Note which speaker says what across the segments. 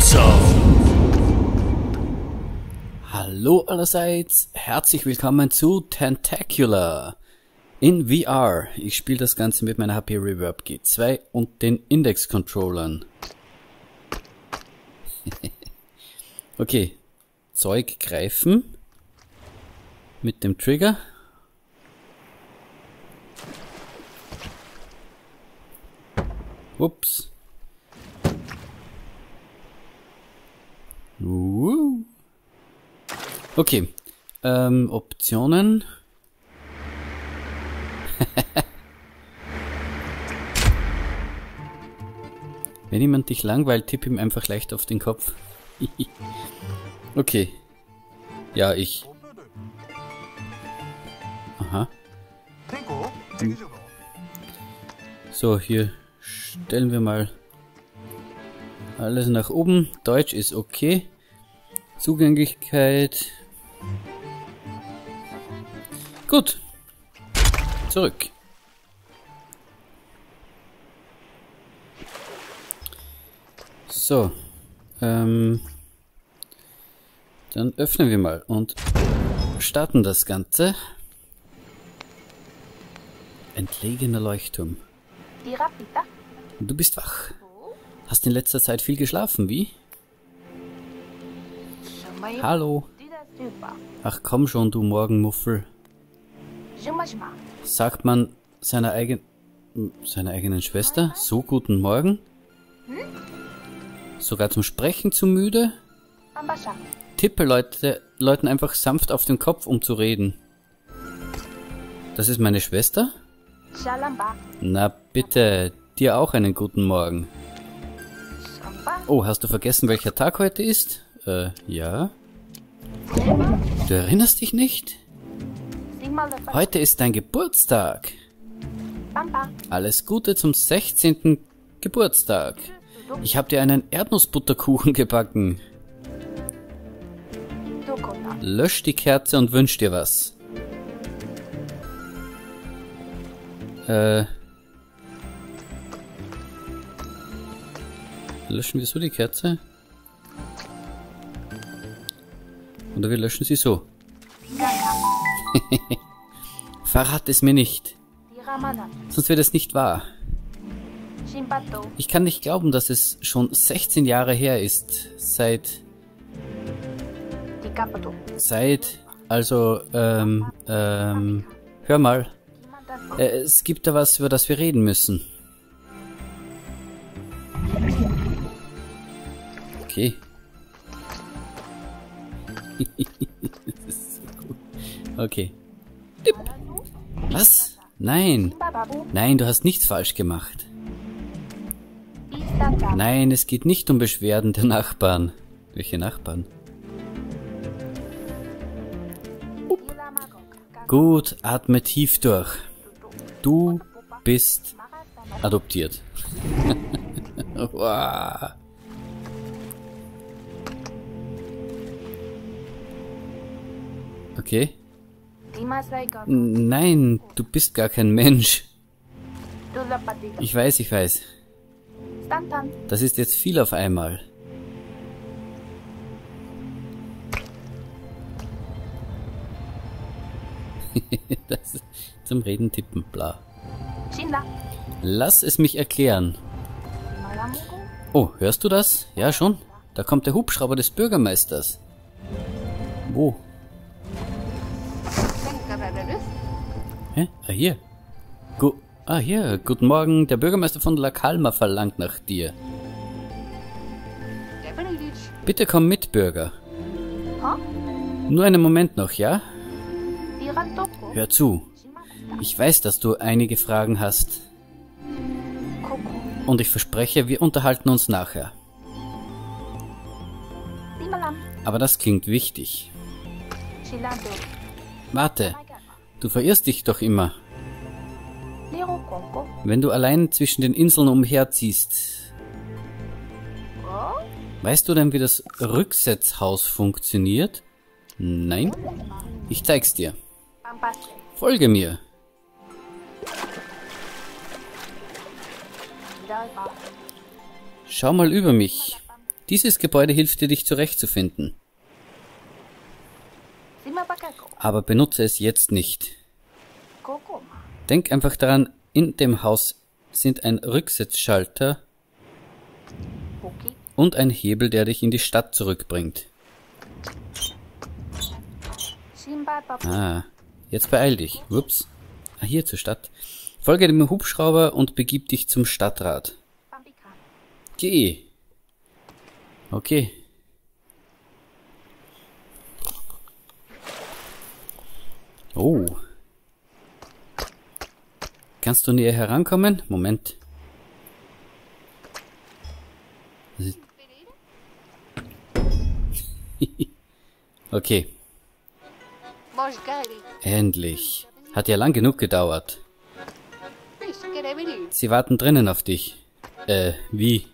Speaker 1: Zone.
Speaker 2: Hallo allerseits, herzlich willkommen zu Tentacular in VR. Ich spiele das Ganze mit meiner HP Reverb G2 und den Index Controllern. okay, Zeug greifen mit dem Trigger. Ups. Okay. Ähm, Optionen. Wenn jemand dich langweilt, tipp ihm einfach leicht auf den Kopf. okay. Ja, ich. Aha. So, hier stellen wir mal alles nach oben. Deutsch ist okay. Zugänglichkeit. Gut. Zurück. So. Ähm, dann öffnen wir mal und starten das Ganze. Entlegener Leuchtturm. Du bist wach. Hast in letzter Zeit viel geschlafen, wie? Hallo. Ach komm schon, du Morgenmuffel. Sagt man seiner eigen seiner eigenen Schwester so guten Morgen? Sogar zum Sprechen zu müde? Tippe Leute, Leuten einfach sanft auf den Kopf, um zu reden. Das ist meine Schwester? Na bitte, dir auch einen guten Morgen. Oh, hast du vergessen, welcher Tag heute ist? Äh, ja. Du erinnerst dich nicht? Heute ist dein Geburtstag. Alles Gute zum 16. Geburtstag. Ich habe dir einen Erdnussbutterkuchen gebacken. Lösch die Kerze und wünsch dir was. Äh. Löschen wir so die Kerze? Oder wir löschen sie so. Verrat es mir nicht. Sonst wird es nicht wahr. Ich kann nicht glauben, dass es schon 16 Jahre her ist, seit... Seit... Also, ähm, ähm... Hör mal. Äh, es gibt da was, über das wir reden müssen. Okay. okay. Tipp. Was? Nein. Nein, du hast nichts falsch gemacht. Nein, es geht nicht um Beschwerden der Nachbarn. Welche Nachbarn? Up. Gut, atme tief durch. Du bist adoptiert. wow. Okay. Nein, du bist gar kein Mensch. Ich weiß, ich weiß. Das ist jetzt viel auf einmal. das zum Reden tippen, bla. Lass es mich erklären. Oh, hörst du das? Ja, schon. Da kommt der Hubschrauber des Bürgermeisters. Wo? Hä? Ah, hier. Gu ah, hier. Guten Morgen. Der Bürgermeister von La Calma verlangt nach dir. Bitte komm mit, Bürger. Nur einen Moment noch, ja? Hör zu. Ich weiß, dass du einige Fragen hast. Und ich verspreche, wir unterhalten uns nachher. Aber das klingt wichtig. Warte, du verirrst dich doch immer. Wenn du allein zwischen den Inseln umherziehst. Weißt du denn, wie das Rücksetzhaus funktioniert? Nein? Ich zeig's dir. Folge mir. Schau mal über mich. Dieses Gebäude hilft dir, dich zurechtzufinden. Aber benutze es jetzt nicht. Denk einfach daran, in dem Haus sind ein Rücksetzschalter und ein Hebel, der dich in die Stadt zurückbringt. Ah, jetzt beeil dich. Ups. Ah, hier zur Stadt. Folge dem Hubschrauber und begib dich zum Stadtrat. Geh. Okay. Oh. Kannst du näher herankommen? Moment. okay. Endlich. Hat ja lang genug gedauert. Sie warten drinnen auf dich. Äh, wie?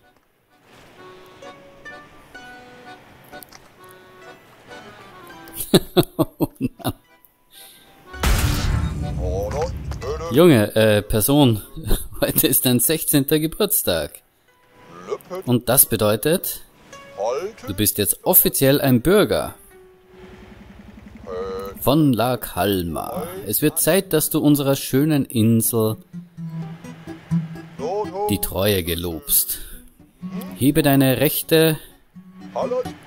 Speaker 2: oh Mann. Junge, äh, Person, heute ist dein 16. Geburtstag. Und das bedeutet, du bist jetzt offiziell ein Bürger von La Calma. Es wird Zeit, dass du unserer schönen Insel die Treue gelobst. Hebe deine rechte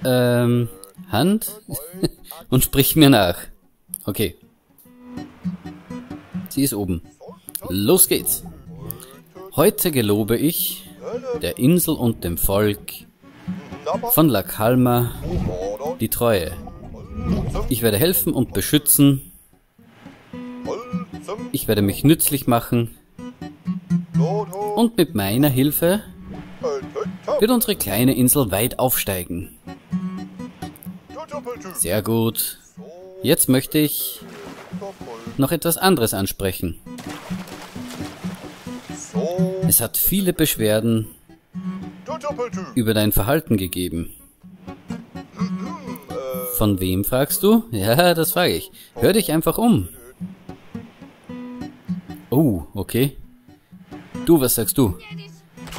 Speaker 2: ähm, Hand und sprich mir nach. Okay. Sie ist oben. Los geht's. Heute gelobe ich der Insel und dem Volk von La Calma die Treue. Ich werde helfen und beschützen. Ich werde mich nützlich machen. Und mit meiner Hilfe wird unsere kleine Insel weit aufsteigen. Sehr gut. Jetzt möchte ich noch etwas anderes ansprechen. Es hat viele Beschwerden über dein Verhalten gegeben. Von wem fragst du? Ja, das frage ich. Hör dich einfach um. Oh, okay. Du, was sagst du?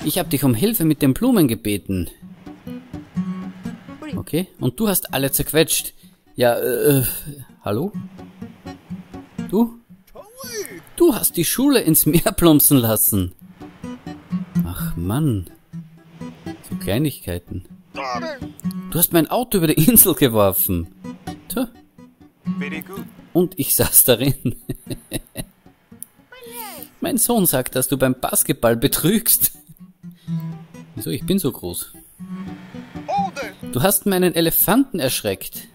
Speaker 2: Ich habe dich um Hilfe mit den Blumen gebeten. Okay, und du hast alle zerquetscht. Ja, äh, hallo? Du? Du hast die Schule ins Meer plumpsen lassen. Mann. So Kleinigkeiten. Du hast mein Auto über die Insel geworfen. Tja. Und ich saß darin. mein Sohn sagt, dass du beim Basketball betrügst. Wieso? Ich bin so groß. Du hast meinen Elefanten erschreckt.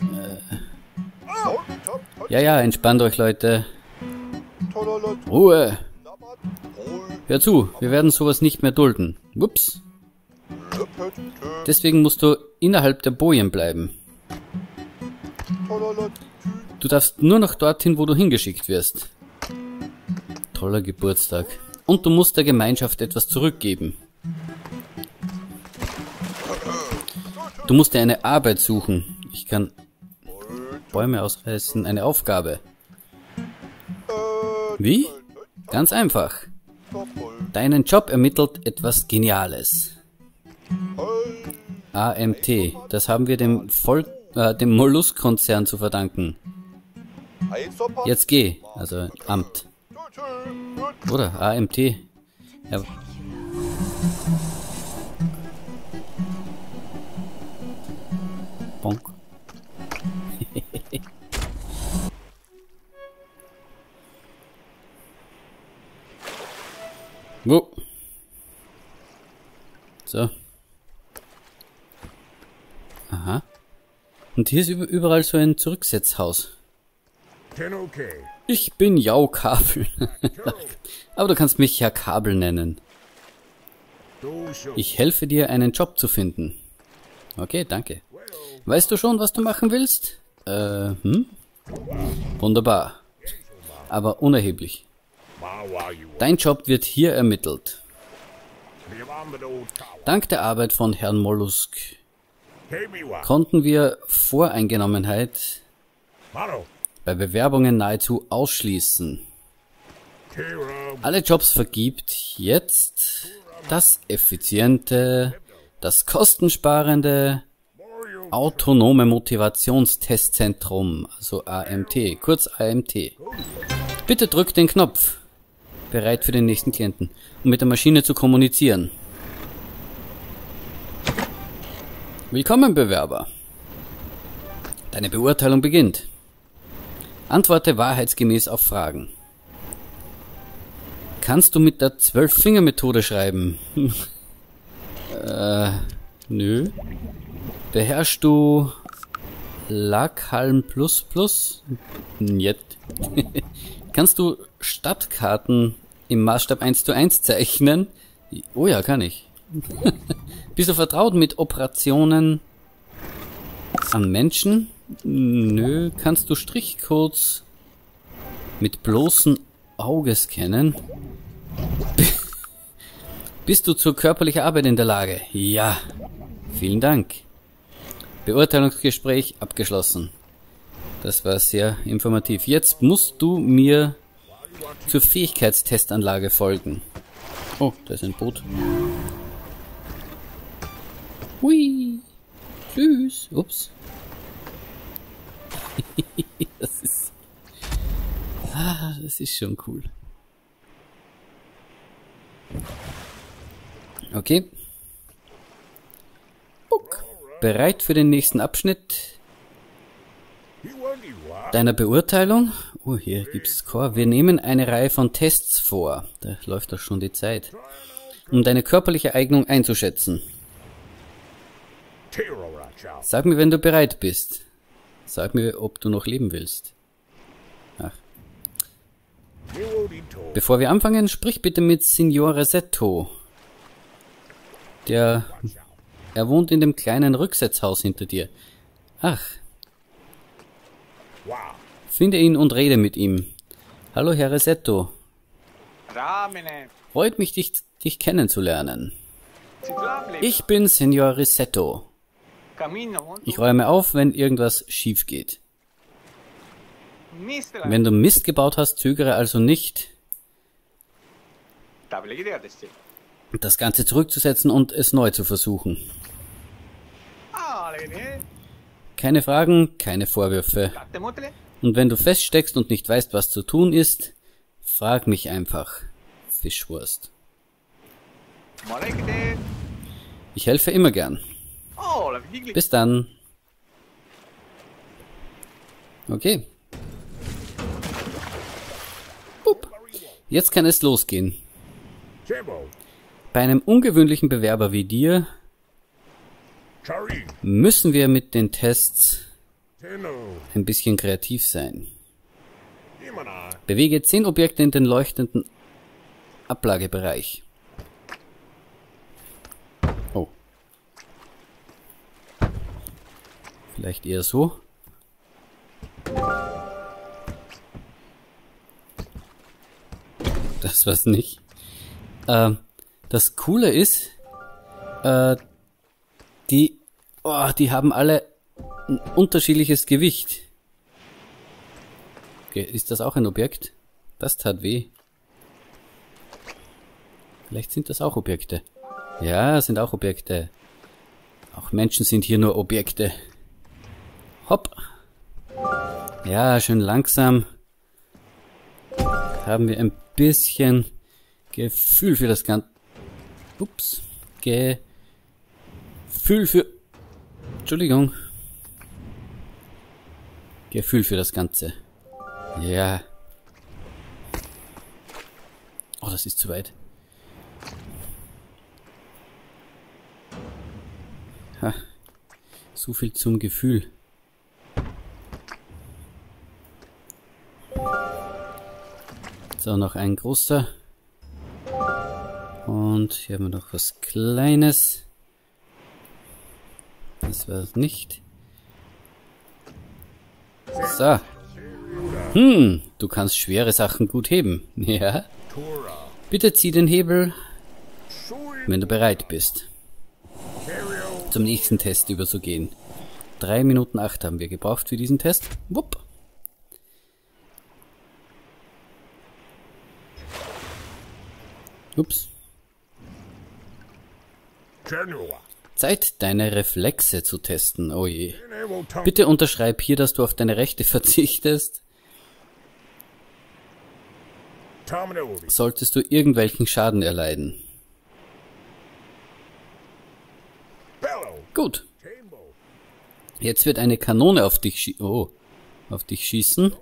Speaker 2: Äh. Ja, ja, entspannt euch, Leute. Ruhe. Hör zu, wir werden sowas nicht mehr dulden. Ups. Deswegen musst du innerhalb der Bojen bleiben. Du darfst nur noch dorthin, wo du hingeschickt wirst. Toller Geburtstag. Und du musst der Gemeinschaft etwas zurückgeben. Du musst dir eine Arbeit suchen. Ich kann Bäume ausreißen. Eine Aufgabe. Wie? Ganz einfach. Deinen Job ermittelt etwas Geniales. AMT, das haben wir dem, Voll äh, dem Mollusk-Konzern zu verdanken. Jetzt geh, also Amt. Oder AMT. Ja. Bonk. Wo? So. Aha. Und hier ist überall so ein Zurücksetzhaus. Ich bin Jau Kabel. Aber du kannst mich ja Kabel nennen. Ich helfe dir, einen Job zu finden. Okay, danke. Weißt du schon, was du machen willst? Äh, hm? Wunderbar. Aber unerheblich. Dein Job wird hier ermittelt. Dank der Arbeit von Herrn Mollusk konnten wir Voreingenommenheit bei Bewerbungen nahezu ausschließen. Alle Jobs vergibt jetzt das effiziente, das kostensparende, autonome Motivationstestzentrum, also AMT, kurz AMT. Bitte drück den Knopf. Bereit für den nächsten Klienten, um mit der Maschine zu kommunizieren. Willkommen, Bewerber. Deine Beurteilung beginnt. Antworte wahrheitsgemäß auf Fragen. Kannst du mit der Zwölf-Finger-Methode schreiben? äh, nö. Beherrschst du Lackhalm Plus Plus? Jetzt. Kannst du Stadtkarten im Maßstab 1 zu 1 zeichnen? Oh ja, kann ich. Bist du vertraut mit Operationen an Menschen? Nö. Kannst du Strichcodes mit bloßem Auge scannen? Bist du zur körperlichen Arbeit in der Lage? Ja. Vielen Dank. Beurteilungsgespräch abgeschlossen. Das war sehr informativ. Jetzt musst du mir zur Fähigkeitstestanlage folgen. Oh, da ist ein Boot. Hui. Tschüss. Ups. das ist... Ah, das ist schon cool. Okay. Buck. Bereit für den nächsten Abschnitt deiner Beurteilung? Oh, hier gibt's Score. Wir nehmen eine Reihe von Tests vor. Da läuft doch schon die Zeit. Um deine körperliche Eignung einzuschätzen. Sag mir, wenn du bereit bist. Sag mir, ob du noch leben willst. Ach. Bevor wir anfangen, sprich bitte mit Signor Resetto. Der... Er wohnt in dem kleinen Rücksetzhaus hinter dir. Ach. Finde ihn und rede mit ihm. Hallo, Herr Resetto. Freut mich, dich, dich kennenzulernen. Ich bin Signor Resetto. Ich räume auf, wenn irgendwas schief geht. Wenn du Mist gebaut hast, zögere also nicht, das Ganze zurückzusetzen und es neu zu versuchen. Keine Fragen, keine Vorwürfe. Und wenn du feststeckst und nicht weißt, was zu tun ist, frag mich einfach. Fischwurst. Ich helfe immer gern. Bis dann. Okay. Bup. Jetzt kann es losgehen. Bei einem ungewöhnlichen Bewerber wie dir müssen wir mit den Tests ein bisschen kreativ sein. Bewege 10 Objekte in den leuchtenden Ablagebereich. Oh. Vielleicht eher so. Das war's nicht. Äh, das Coole ist, äh, die, oh, die haben alle ein unterschiedliches Gewicht. Okay, ist das auch ein Objekt? Das tat weh. Vielleicht sind das auch Objekte. Ja, sind auch Objekte. Auch Menschen sind hier nur Objekte. Hopp. Ja, schön langsam. Haben wir ein bisschen Gefühl für das Ganze. Ups. Gefühl für... Entschuldigung. Gefühl für das Ganze. Ja. Oh, das ist zu weit. Ha. So viel zum Gefühl. So, noch ein großer. Und hier haben wir noch was Kleines. Das war es nicht. So. Hm, du kannst schwere Sachen gut heben. Ja. Bitte zieh den Hebel, wenn du bereit bist. Zum nächsten Test überzugehen. 3 Minuten 8 haben wir gebraucht für diesen Test. Wupp. Ups. Zeit, deine Reflexe zu testen. Oh je. Bitte unterschreib hier, dass du auf deine Rechte verzichtest. Solltest du irgendwelchen Schaden erleiden. Gut. Jetzt wird eine Kanone auf dich schießen. Oh, auf dich schießen.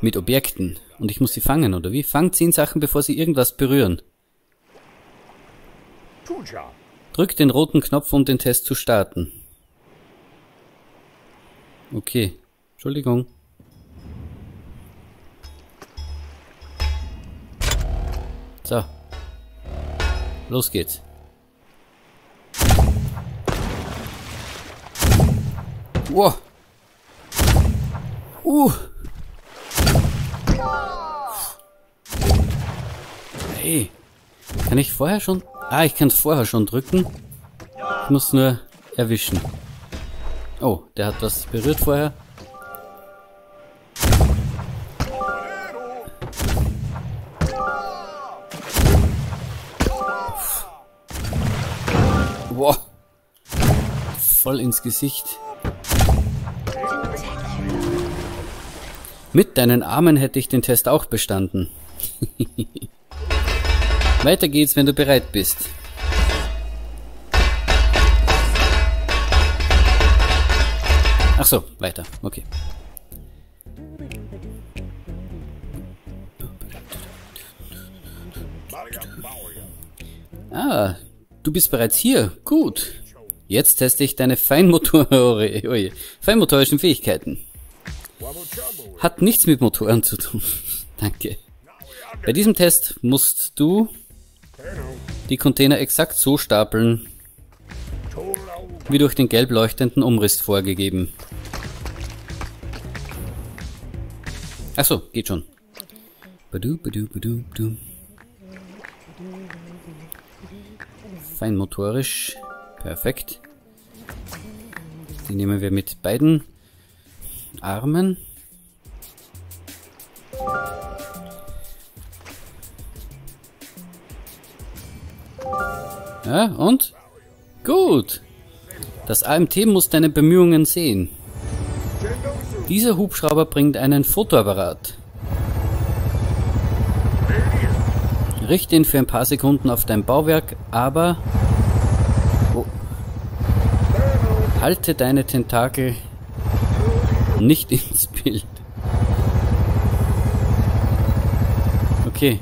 Speaker 2: Mit Objekten. Und ich muss sie fangen, oder wie? Fang zehn Sachen, bevor sie irgendwas berühren. Drück den roten Knopf, um den Test zu starten. Okay. Entschuldigung. So. Los geht's. Wow. Uh. Hey. Kann ich vorher schon... Ah, ich kann es vorher schon drücken. Ich muss nur erwischen. Oh, der hat was berührt vorher. Wow. Voll ins Gesicht. Mit deinen Armen hätte ich den Test auch bestanden. Weiter geht's, wenn du bereit bist. Ach so, weiter. Okay. Ah, du bist bereits hier. Gut. Jetzt teste ich deine Feinmotor feinmotorischen Fähigkeiten. Hat nichts mit Motoren zu tun. Danke. Bei diesem Test musst du die Container exakt so stapeln, wie durch den gelb leuchtenden Umriss vorgegeben. Achso, geht schon. Badu, badu, badu, badu. Fein motorisch. Perfekt. Die nehmen wir mit beiden Armen. Ja, und? Gut. Das AMT muss deine Bemühungen sehen. Dieser Hubschrauber bringt einen Fotoapparat. Richte ihn für ein paar Sekunden auf dein Bauwerk, aber oh. halte deine Tentakel nicht ins Bild. Okay.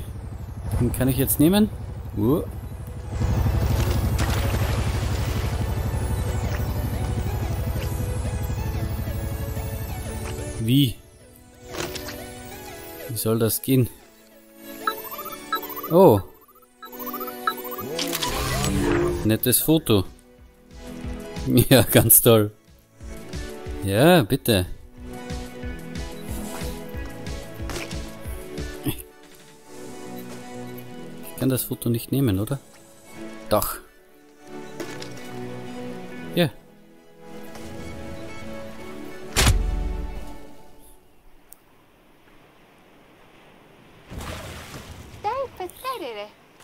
Speaker 2: Den kann ich jetzt nehmen. Uh. Wie? Wie soll das gehen? Oh. Nettes Foto. Ja, ganz toll. Ja, bitte. Ich kann das Foto nicht nehmen, oder? Doch.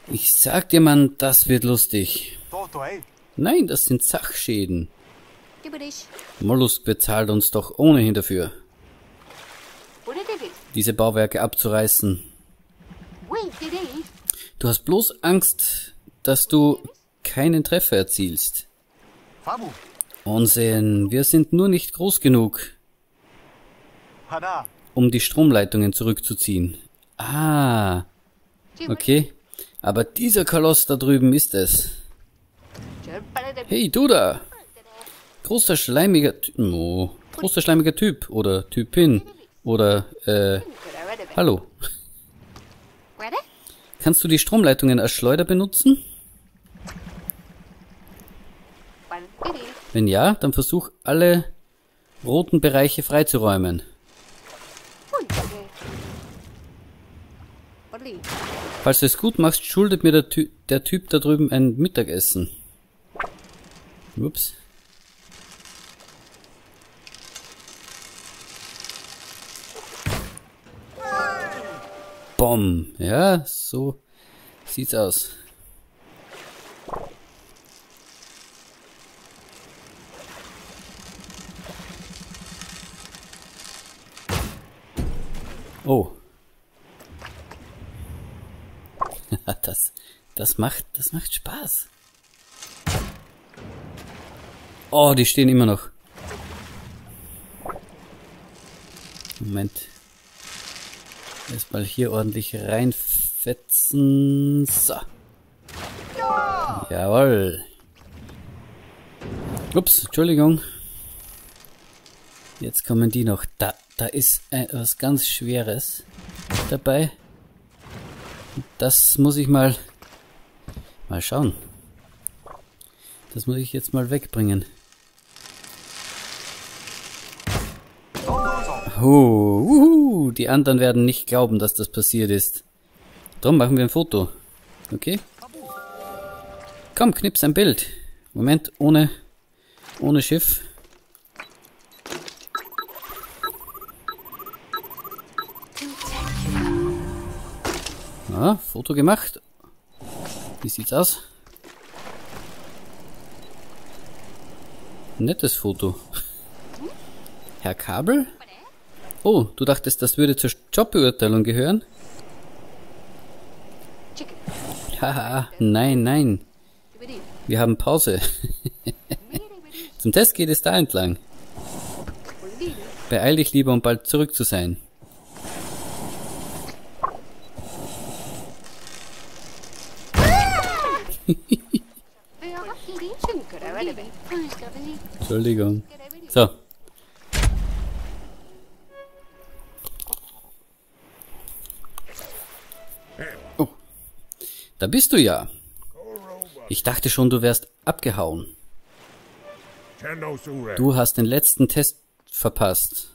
Speaker 2: Ich sag dir, Mann, das wird lustig. Nein, das sind Sachschäden. Mollusk bezahlt uns doch ohnehin dafür, diese Bauwerke abzureißen. Du hast bloß Angst, dass du keinen Treffer erzielst. Unsinn, wir sind nur nicht groß genug, um die Stromleitungen zurückzuziehen. Ah, okay. Aber dieser Koloss da drüben ist es. Hey, du da! Großer schleimiger... Oh, großer schleimiger Typ. Oder Typin. Oder, äh... Hallo. Kannst du die Stromleitungen als Schleuder benutzen? Wenn ja, dann versuch alle roten Bereiche freizuräumen. Falls du es gut machst, schuldet mir der, Ty der Typ da drüben ein Mittagessen. Ups. Bom. Ja, so sieht's aus. Oh, das, das macht, das macht Spaß. Oh, die stehen immer noch. Moment. Erstmal hier ordentlich reinfetzen. So. Jawoll. Ups, Entschuldigung. Jetzt kommen die noch. Da, da ist etwas ganz Schweres dabei. Das muss ich mal, mal schauen. Das muss ich jetzt mal wegbringen. Oh, uhu, die anderen werden nicht glauben, dass das passiert ist. Darum machen wir ein Foto. Okay? Komm, knips ein Bild. Moment, ohne, ohne Schiff. Ah, Foto gemacht. Wie sieht's aus? Nettes Foto. Herr Kabel? Oh, du dachtest, das würde zur Jobbeurteilung gehören? Haha, nein, nein. Wir haben Pause. Zum Test geht es da entlang. Beeil dich lieber, um bald zurück zu sein. Entschuldigung. So. Oh. Da bist du ja. Ich dachte schon, du wärst abgehauen. Du hast den letzten Test verpasst.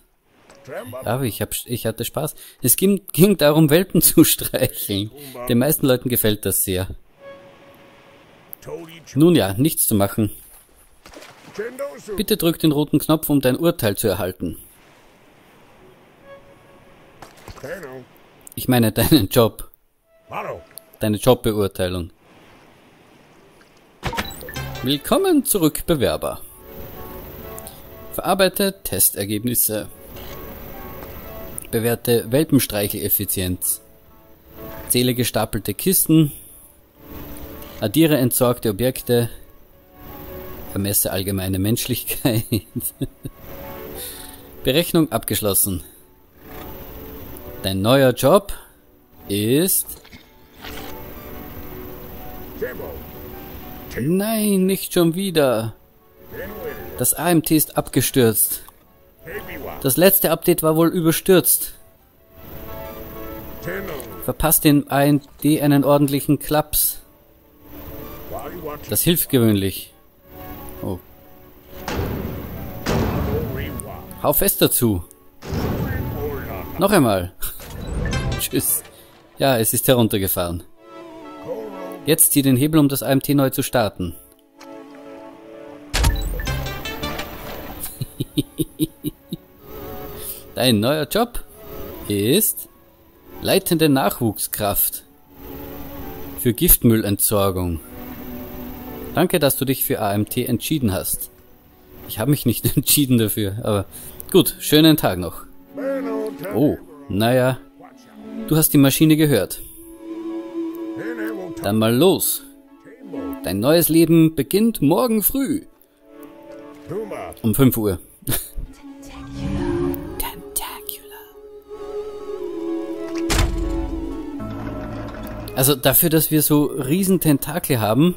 Speaker 2: Aber ich, hab, ich hatte Spaß. Es ging, ging darum, Welpen zu streicheln. Den meisten Leuten gefällt das sehr. Nun ja, nichts zu machen. Bitte drück den roten Knopf, um dein Urteil zu erhalten. Ich meine deinen Job. Deine Jobbeurteilung. Willkommen zurück, Bewerber. Verarbeite Testergebnisse. Bewerte Welpenstreicheleffizienz. Zähle gestapelte Kisten. Addiere entsorgte Objekte. Vermesse allgemeine Menschlichkeit. Berechnung abgeschlossen. Dein neuer Job ist... Nein, nicht schon wieder. Das AMT ist abgestürzt. Das letzte Update war wohl überstürzt. Verpasst den AMD einen ordentlichen Klaps. Das hilft gewöhnlich. Hau fest dazu. Noch einmal. Tschüss. Ja, es ist heruntergefahren. Jetzt zieh den Hebel, um das AMT neu zu starten. Dein neuer Job ist leitende Nachwuchskraft für Giftmüllentsorgung. Danke, dass du dich für AMT entschieden hast. Ich habe mich nicht entschieden dafür, aber gut, schönen Tag noch. Oh, naja, du hast die Maschine gehört. Dann mal los. Dein neues Leben beginnt morgen früh. Um 5 Uhr. Also dafür, dass wir so riesen Tentakel haben,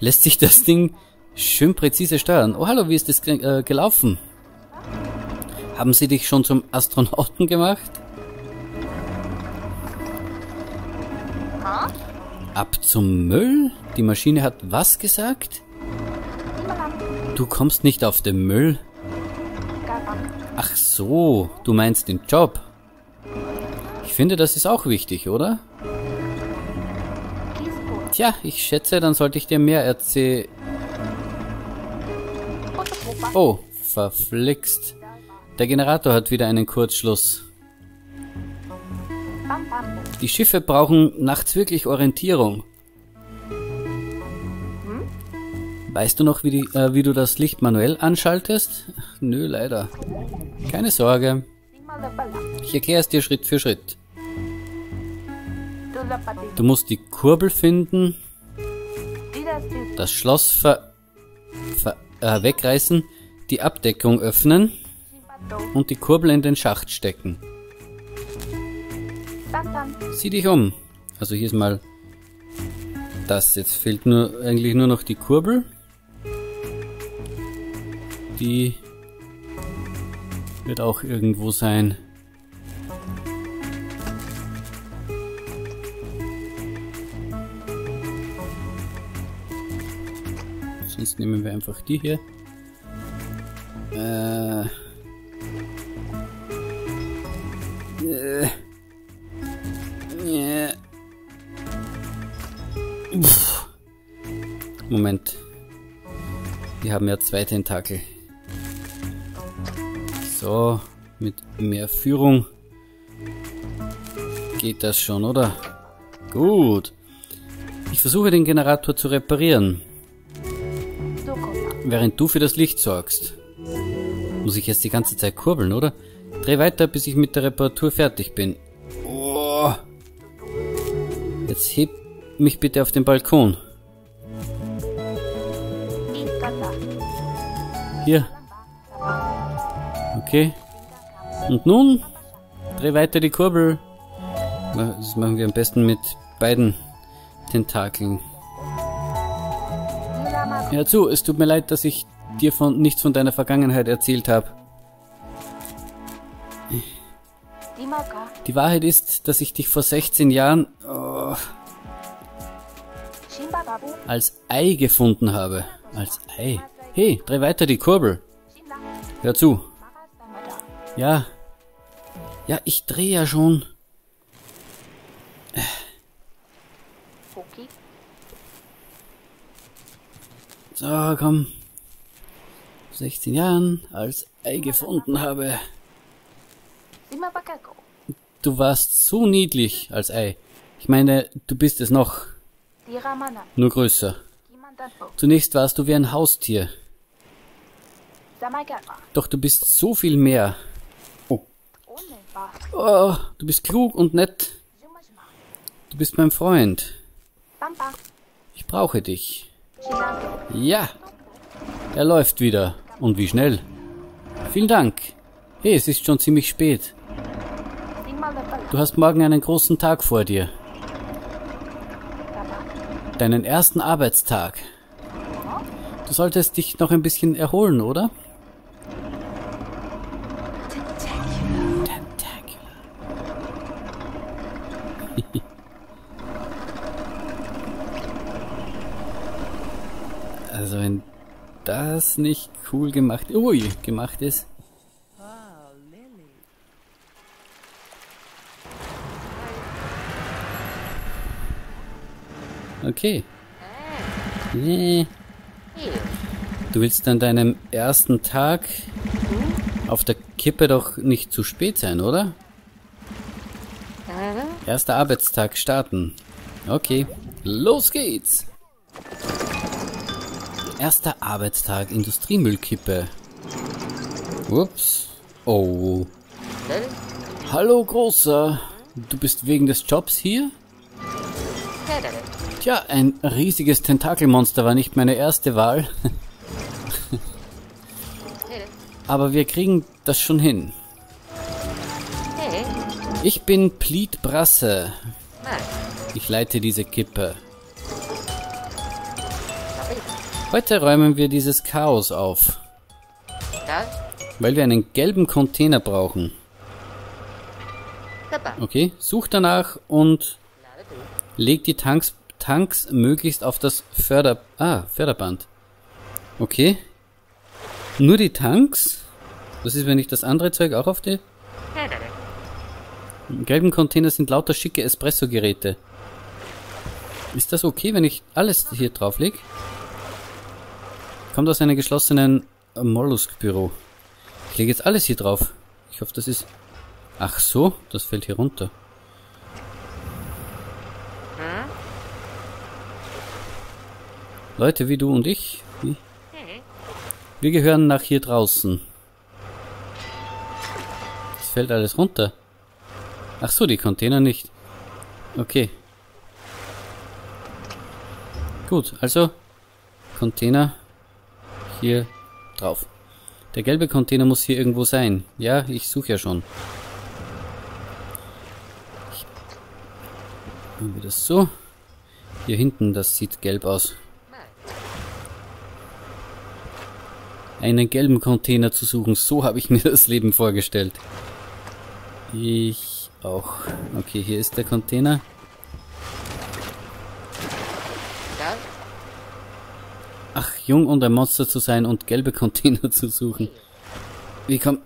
Speaker 2: lässt sich das Ding schön präzise steuern. Oh hallo, wie ist das äh, gelaufen? Haben sie dich schon zum Astronauten gemacht? Ab zum Müll? Die Maschine hat was gesagt? Du kommst nicht auf den Müll? Ach so, du meinst den Job. Ich finde, das ist auch wichtig, oder? Tja, ich schätze, dann sollte ich dir mehr erzählen. Oh, verflixt. Der Generator hat wieder einen Kurzschluss. Die Schiffe brauchen nachts wirklich Orientierung. Weißt du noch, wie, die, äh, wie du das Licht manuell anschaltest? Nö, leider. Keine Sorge. Ich erkläre es dir Schritt für Schritt. Du musst die Kurbel finden, das Schloss ver, äh, wegreißen, die Abdeckung öffnen und die Kurbel in den Schacht stecken. Sieh dich um. Also hier ist mal das. Jetzt fehlt nur eigentlich nur noch die Kurbel. Die wird auch irgendwo sein. Sonst nehmen wir einfach die hier. Äh. Äh. Yeah. Moment. Die haben ja zwei Tentakel. So, mit mehr Führung geht das schon, oder? Gut. Ich versuche den Generator zu reparieren. Während du für das Licht sorgst. Muss ich jetzt die ganze Zeit kurbeln, oder? Dreh weiter, bis ich mit der Reparatur fertig bin. Oh. Jetzt heb mich bitte auf den Balkon. Hier. Okay. Und nun? Dreh weiter die Kurbel. Das machen wir am besten mit beiden Tentakeln. Hör zu, es tut mir leid, dass ich dir von nichts von deiner Vergangenheit erzählt habe. Die Wahrheit ist, dass ich dich vor 16 Jahren oh, als Ei gefunden habe. Als Ei. Hey, dreh weiter die Kurbel. Hör zu. Ja. Ja, ich drehe ja schon. So, komm. 16 Jahren als Ei gefunden habe. Du warst so niedlich als Ei. Ich meine, du bist es noch. Nur größer. Zunächst warst du wie ein Haustier. Doch du bist so viel mehr. Oh. oh. Du bist klug und nett. Du bist mein Freund. Ich brauche dich. Ja. Er läuft wieder. Und wie schnell. Vielen Dank. Hey, es ist schon ziemlich spät. Du hast morgen einen großen Tag vor dir. Deinen ersten Arbeitstag. Du solltest dich noch ein bisschen erholen, oder? also wenn das nicht cool gemacht, ui, gemacht ist. Okay. Nee. Du willst an deinem ersten Tag auf der Kippe doch nicht zu spät sein, oder? Erster Arbeitstag starten. Okay, los geht's. Erster Arbeitstag Industriemüllkippe. Ups. Oh. Hallo, Großer. Du bist wegen des Jobs hier? Tja, ein riesiges Tentakelmonster war nicht meine erste Wahl. Aber wir kriegen das schon hin. Ich bin Pliet Brasse. Ich leite diese Kippe. Heute räumen wir dieses Chaos auf. Weil wir einen gelben Container brauchen. Okay, such danach und leg die Tanks Tanks möglichst auf das Förder... Ah, Förderband. Okay. Nur die Tanks? Was ist, wenn ich das andere Zeug auch auf die... Im gelben Container sind lauter schicke Espresso-Geräte. Ist das okay, wenn ich alles hier drauf lege? Kommt aus einem geschlossenen Mollusk-Büro. Ich lege jetzt alles hier drauf. Ich hoffe, das ist... Ach so, das fällt hier runter. Leute wie du und ich, wir gehören nach hier draußen. Das fällt alles runter. Ach so, die Container nicht. Okay. Gut, also Container hier drauf. Der gelbe Container muss hier irgendwo sein. Ja, ich suche ja schon. Machen wir das so. Hier hinten, das sieht gelb aus. Einen gelben Container zu suchen, so habe ich mir das Leben vorgestellt. Ich auch. Okay, hier ist der Container. Ach, jung und ein Monster zu sein und gelbe Container zu suchen. Wie kommt...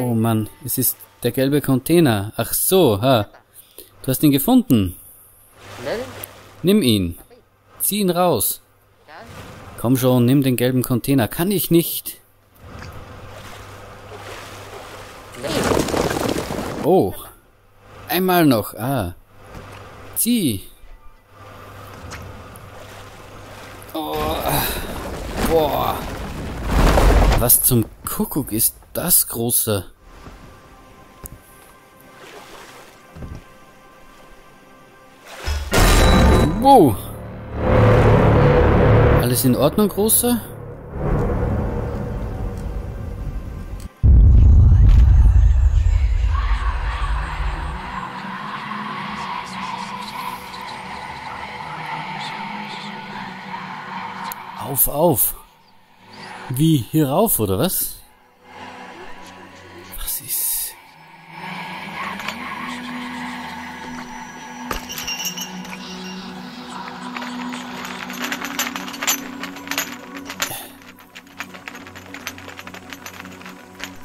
Speaker 2: Oh Mann, es ist der gelbe Container. Ach so, ha. Du hast ihn gefunden. Nimm ihn. Zieh ihn raus. Komm schon, nimm den gelben Container. Kann ich nicht. Oh. Einmal noch. Ah. Zieh. Oh. Boah. Was zum Kuckuck ist das große? Wow. Alles in Ordnung, Großer? Auf. Wie, hier rauf, oder was? Was ist...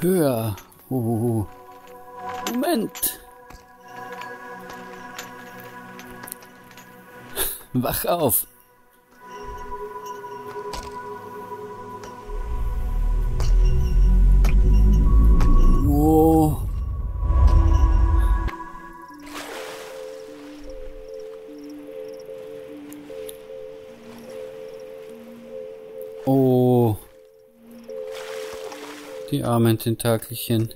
Speaker 2: Höher. Oh. Moment. Wach auf. Armen Tentakelchen.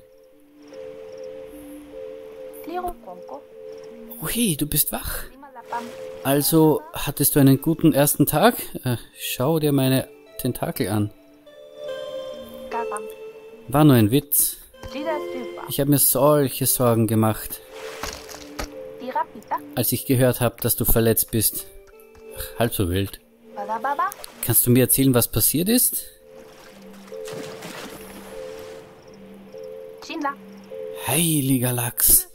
Speaker 2: Hey, du bist wach. Also, hattest du einen guten ersten Tag? Äh, schau dir meine Tentakel an. War nur ein Witz. Ich habe mir solche Sorgen gemacht. Als ich gehört habe, dass du verletzt bist. Ach, halb so wild. Kannst du mir erzählen, was passiert ist? Heiliger Lachs.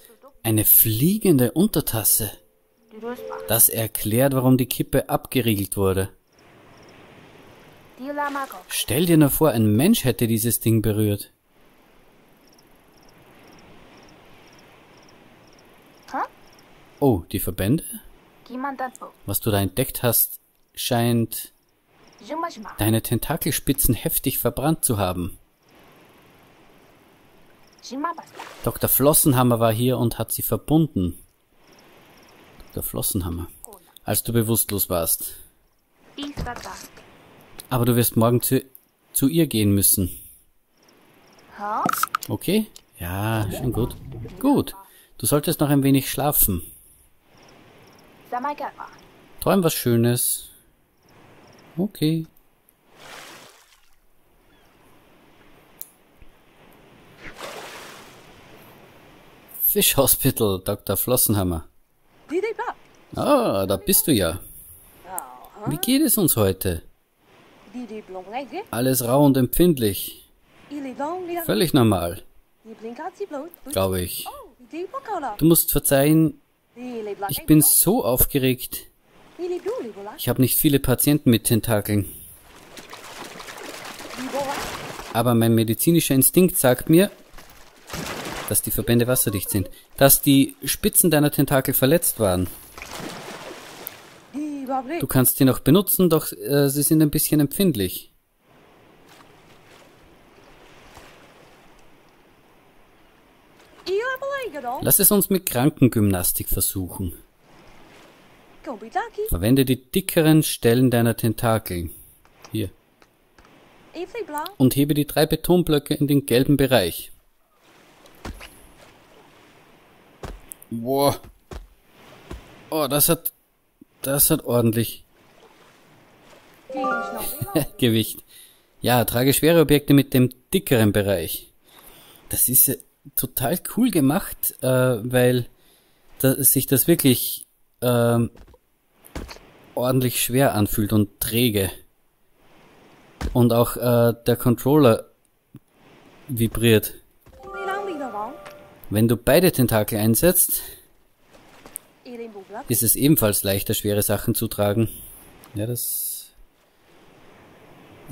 Speaker 2: Eine fliegende Untertasse. Das erklärt, warum die Kippe abgeriegelt wurde. Stell dir nur vor, ein Mensch hätte dieses Ding berührt. Oh, die Verbände? Was du da entdeckt hast, scheint deine Tentakelspitzen heftig verbrannt zu haben. Dr. Flossenhammer war hier und hat sie verbunden. Dr. Flossenhammer. Als du bewusstlos warst. Aber du wirst morgen zu, zu ihr gehen müssen. Okay? Ja, schon gut. Gut. Du solltest noch ein wenig schlafen. Träum was Schönes. Okay. Fish Hospital, Dr. Flossenhammer. Ah, da bist du ja. Wie geht es uns heute? Alles rau und empfindlich. Völlig normal. Glaube ich. Du musst verzeihen, ich bin so aufgeregt. Ich habe nicht viele Patienten mit Tentakeln. Aber mein medizinischer Instinkt sagt mir, dass die Verbände wasserdicht sind, dass die Spitzen deiner Tentakel verletzt waren. Du kannst sie noch benutzen, doch äh, sie sind ein bisschen empfindlich. Lass es uns mit Krankengymnastik versuchen. Verwende die dickeren Stellen deiner Tentakel. Hier. Und hebe die drei Betonblöcke in den gelben Bereich. Boah. Oh, das hat... Das hat ordentlich... Gewicht. Ja, trage schwere Objekte mit dem dickeren Bereich. Das ist äh, total cool gemacht, äh, weil da, sich das wirklich äh, ordentlich schwer anfühlt und träge. Und auch äh, der Controller vibriert. Wenn du beide Tentakel einsetzt, ist es ebenfalls leichter, schwere Sachen zu tragen. Ja, das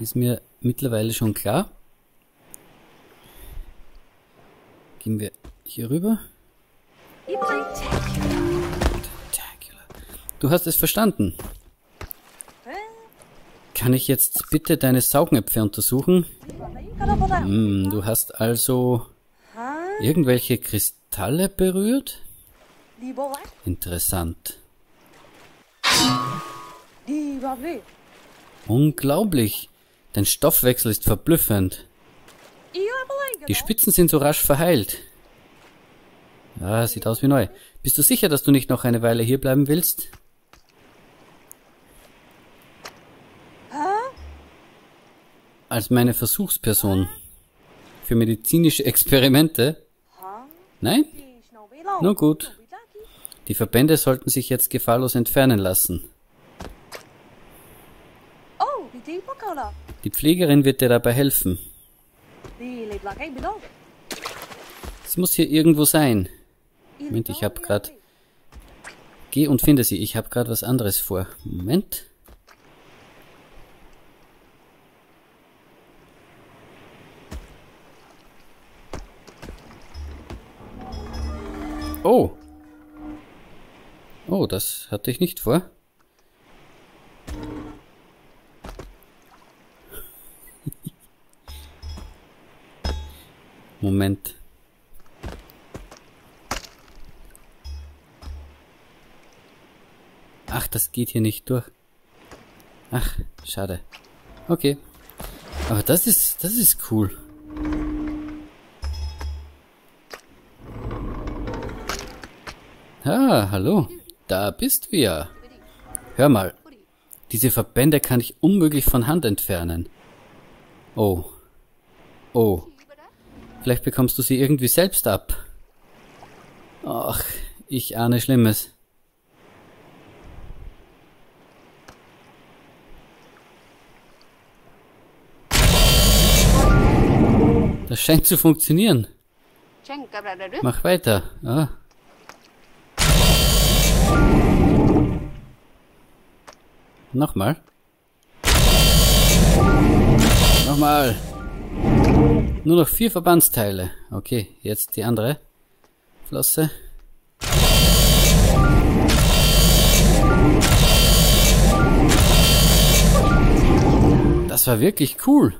Speaker 2: ist mir mittlerweile schon klar. Gehen wir hier rüber. Du hast es verstanden. Kann ich jetzt bitte deine Saugnäpfe untersuchen? Hm, du hast also irgendwelche Kristalle berührt? Interessant. Unglaublich. Dein Stoffwechsel ist verblüffend. Die Spitzen sind so rasch verheilt. Ja, sieht aus wie neu. Bist du sicher, dass du nicht noch eine Weile hier bleiben willst? Als meine Versuchsperson. Für medizinische Experimente? Nein? Nur gut. Die Verbände sollten sich jetzt gefahrlos entfernen lassen. Die Pflegerin wird dir dabei helfen. Sie muss hier irgendwo sein. Moment, ich hab grad... Geh und finde sie. Ich hab grad was anderes vor. Moment. Oh. Oh, das hatte ich nicht vor. Moment. Ach, das geht hier nicht durch. Ach, schade. Okay. Aber das ist, das ist cool. Ah, hallo. Da bist du ja. Hör mal. Diese Verbände kann ich unmöglich von Hand entfernen. Oh. Oh. Vielleicht bekommst du sie irgendwie selbst ab. Ach, ich ahne Schlimmes. Das scheint zu funktionieren. Mach weiter. Ah. Nochmal. Nochmal. Nur noch vier Verbandsteile. Okay, jetzt die andere Flosse. Das war wirklich cool.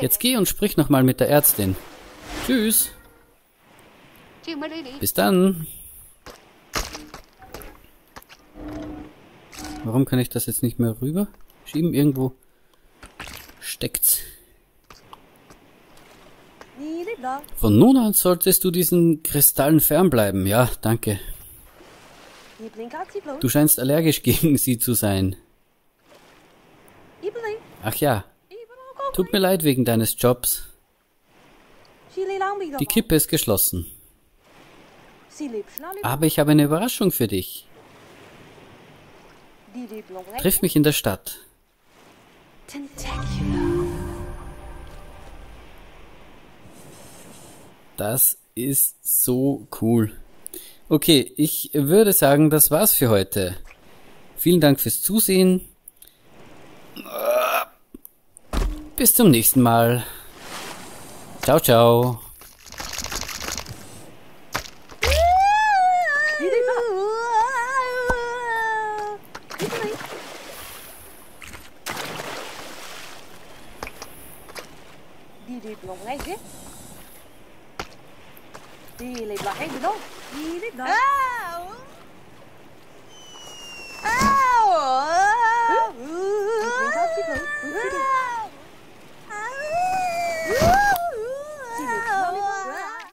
Speaker 2: Jetzt geh und sprich nochmal mit der Ärztin. Tschüss. Bis dann. Warum kann ich das jetzt nicht mehr rüber schieben? Irgendwo steckt's. Von nun an solltest du diesen Kristallen fernbleiben. Ja, danke. Du scheinst allergisch gegen sie zu sein. Ach ja, Tut mir leid wegen deines Jobs. Die Kippe ist geschlossen. Aber ich habe eine Überraschung für dich. Triff mich in der Stadt. Das ist so cool. Okay, ich würde sagen, das war's für heute. Vielen Dank fürs Zusehen. Bis zum nächsten Mal. Ciao, ciao.